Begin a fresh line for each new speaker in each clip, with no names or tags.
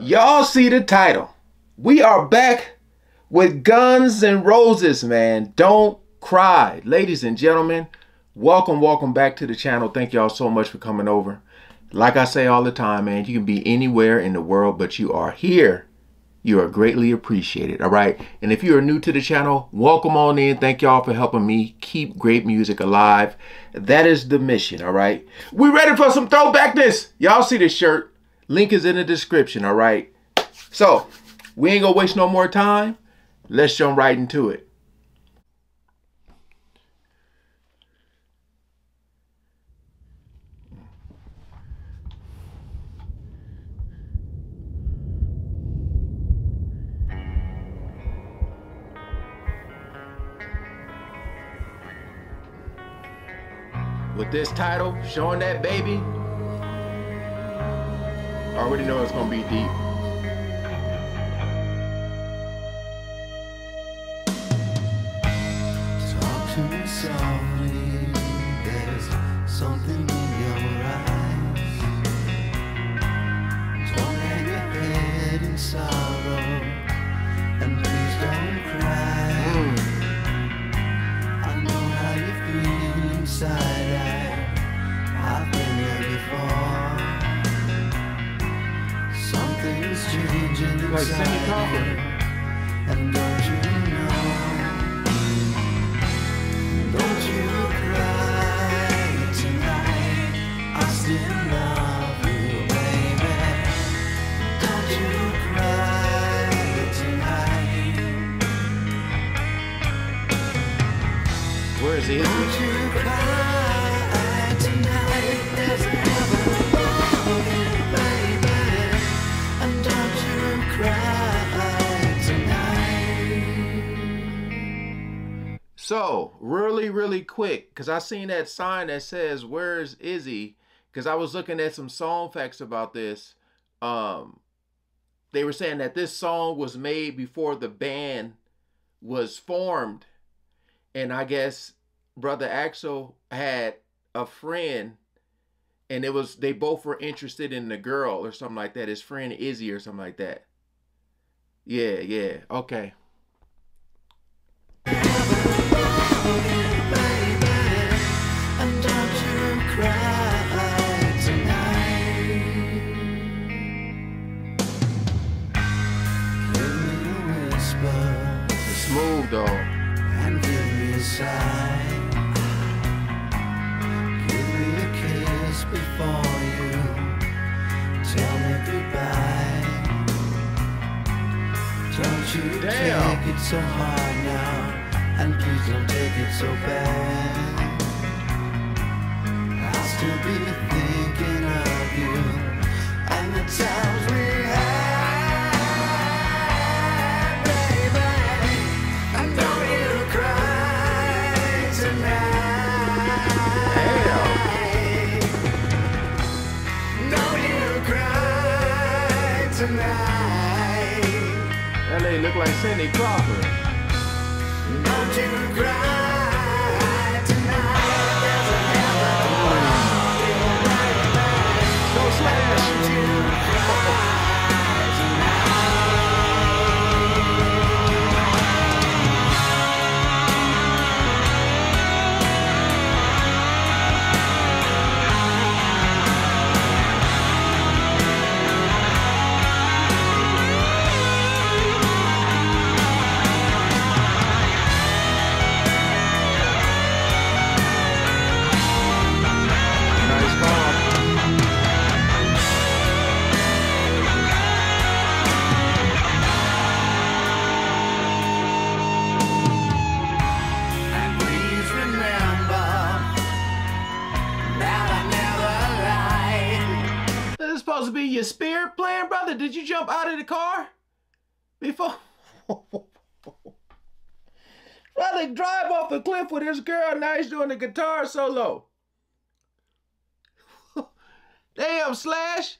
Y'all see the title. We are back with Guns N' Roses, man. Don't cry. Ladies and gentlemen, welcome, welcome back to the channel. Thank y'all so much for coming over. Like I say all the time, man, you can be anywhere in the world, but you are here. You are greatly appreciated, all right? And if you are new to the channel, welcome on in. Thank y'all for helping me keep great music alive. That is the mission, all right? We ready for some throwbackness. Y'all see this shirt. Link is in the description, all right? So, we ain't gonna waste no more time. Let's jump right into it. With this title, showing that baby, I already know it's gonna be deep. Like Cindy Crawford.
and don't you know? Don't you cry tonight. I still love you, baby. Don't you cry tonight.
Where's Izzy?
Don't you cry
So, really, really quick, because I seen that sign that says, Where's Izzy? Because I was looking at some song facts about this. Um, they were saying that this song was made before the band was formed. And I guess Brother Axl had a friend, and it was they both were interested in the girl or something like that. His friend Izzy or something like that. Yeah, yeah. Okay.
And give me a sigh. Give me a kiss before you tell me goodbye. Don't you
Damn.
take it so hard now, and please don't take it so bad. I'll still be thinking
supposed to be your spirit playing, brother. Did you jump out of the car before? brother, drive off the cliff with this girl. Now he's doing the guitar solo. Damn, Slash.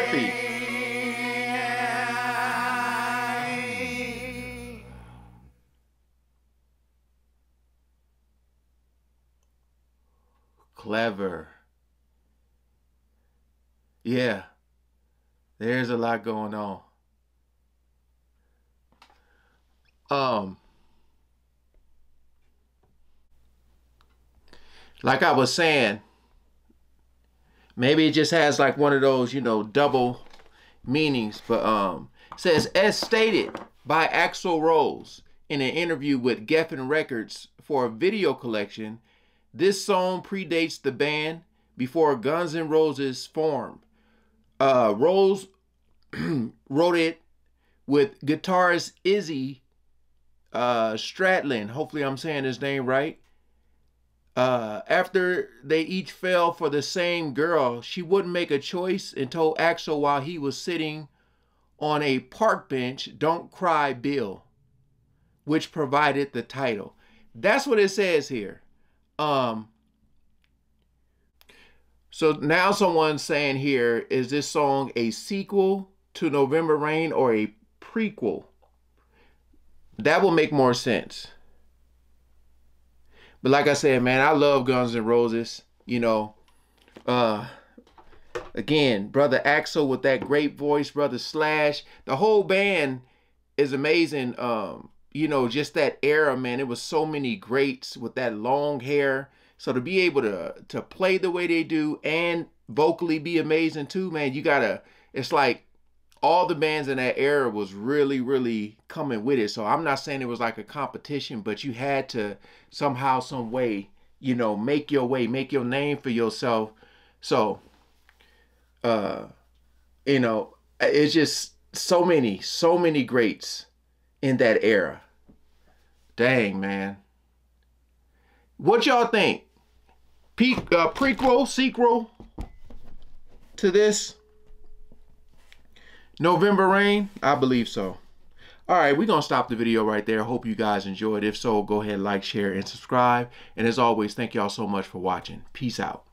happy.
Clever. Yeah, there's a lot going on. Um, like I was saying, maybe it just has like one of those, you know, double meanings, but um says as stated by Axl Rose in an interview with Geffen Records for a video collection, this song predates the band before Guns N' Roses formed. Uh, Rose wrote it with guitarist Izzy uh, Stradlin. Hopefully, I'm saying his name right. Uh, after they each fell for the same girl, she wouldn't make a choice and told Axl while he was sitting on a park bench, Don't Cry Bill, which provided the title. That's what it says here. Um, so now someone's saying here, is this song a sequel to November Rain or a prequel? That will make more sense. But like I said, man, I love Guns N' Roses. You know, uh, again, brother Axl with that great voice, brother Slash, the whole band is amazing. Um, you know, just that era, man. It was so many greats with that long hair. So to be able to to play the way they do and vocally be amazing too, man, you gotta. It's like all the bands in that era was really, really coming with it. So I'm not saying it was like a competition, but you had to somehow, some way, you know, make your way, make your name for yourself. So, uh, you know, it's just so many, so many greats in that era. Dang, man. What y'all think? Pe- uh, prequel, sequel to this? November Rain? I believe so. All right, we're going to stop the video right there. Hope you guys enjoyed. If so, go ahead, like, share, and subscribe. And as always, thank y'all so much for watching. Peace out.